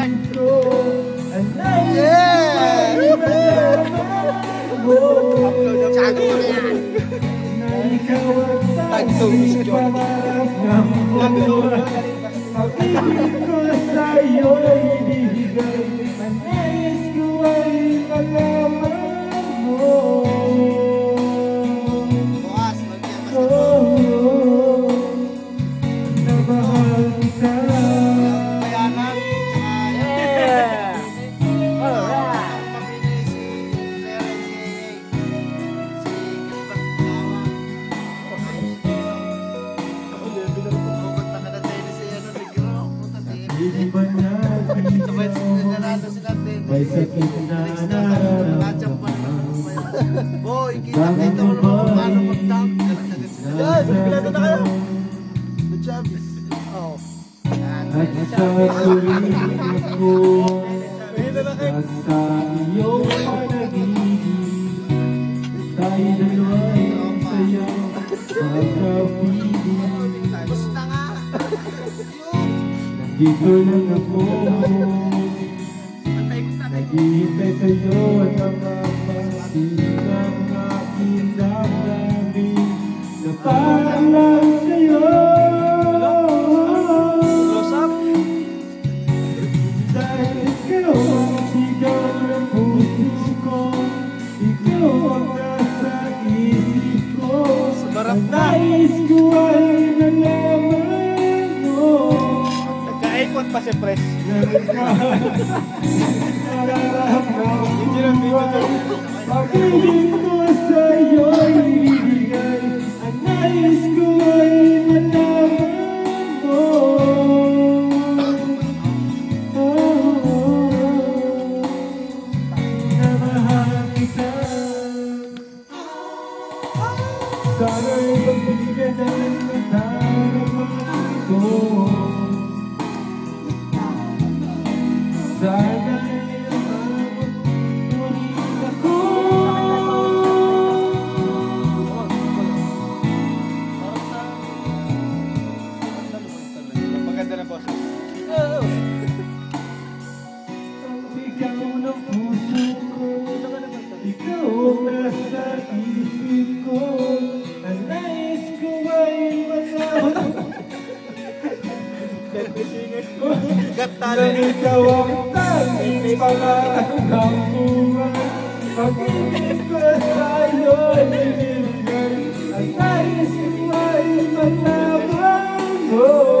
control and now yeah. you Because I already did it, and I is going Hindi ba natin May sakit na nararamdaman Boy, kita-kita mo naman kung paano mag-dump Yes, kompleto na Nandito lang ako Naghihintay sa'yo at ang aking damdamin Na parang lang sa'yo. Dahil ikaw ang sigaw ng ko Ikaw ang nasa Sumarap Ang na. nais Nagka-icon pa si Pres. Pag-ibig ko sa'yo ibibigay Ang nais ko ay malaman mo na Sana'y pagbigyan ng nararamdaman ko silent Nagkatali. Nanigaw ang tanging pangarang buwan. Pag-ibig ko sa'yo, nililigay. At naisin mo'y matapang mo.